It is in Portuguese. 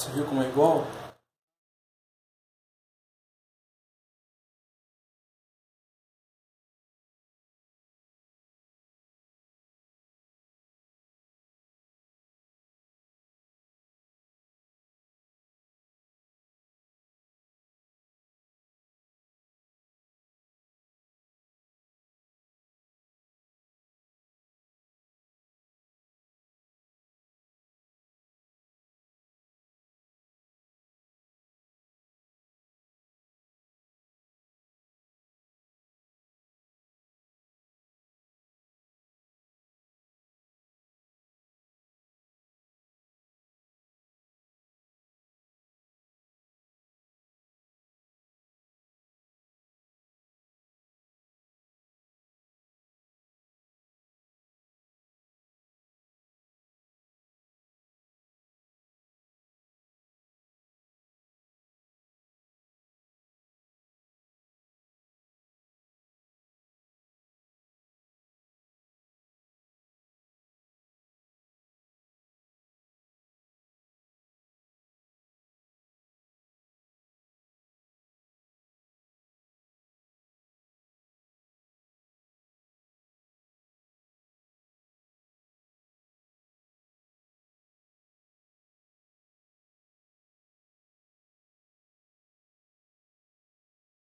Você viu como é igual?